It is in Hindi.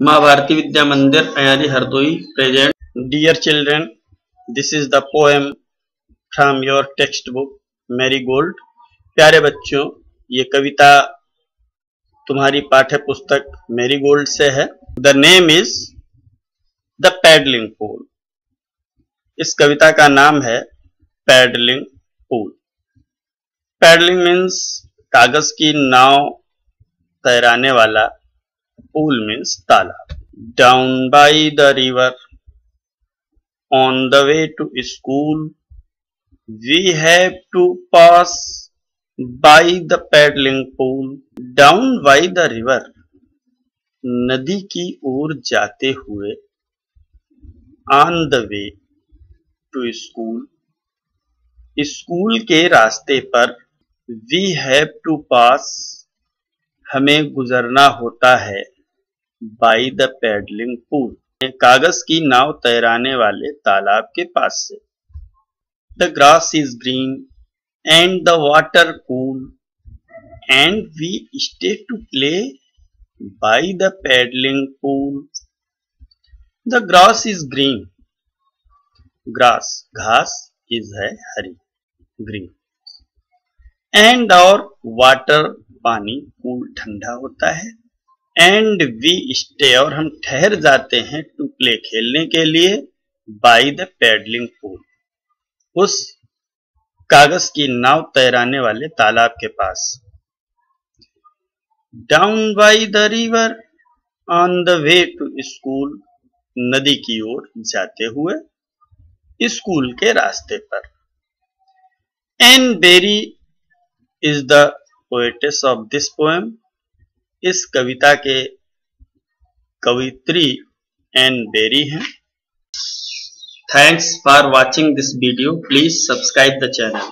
Maa Bharati Vidya Mandir, Ayari Hardoi present dear children this is the poem from your textbook Marigold प्यारे बच्चों, ये कविता तुम्हारी पाठ्य पुस्तक मेरी गोल्ड से है। The name is the paddling pool इस कविता का नाम है पैडलिंग पूल पैडलिंग मीन्स कागज़ की नाव तैराने वाला पूल मीन्स तालाब down by the river on the way to school we have to pass by the paddling pool down by the river नदी की ओर जाते हुए on the way to school school के रास्ते पर वी हैव टू पास हमें गुजरना होता है। बाई द पैडलिंग पूल कागज़ की नाव तैराने वाले तालाब के पास से। The grass is green and the water cool and we stay to play by the paddling pool the grass is green grass घास इज़ है हरी ग्रीन एंड और वाटर पानी कूल ठंडा होता है। एंड वी स्टे और हम ठहर जाते हैं टू प्ले खेलने के लिए बाई द पैडलिंग पूल उस कागज़ की नाव तैराने वाले तालाब के पास। Down by the river on the way to school नदी की ओर जाते हुए स्कूल के रास्ते पर। Ann Berry is the poetess of this poem इस कविता के कवित्री एन बेरी हैं। Thanks for watching this video please subscribe the channel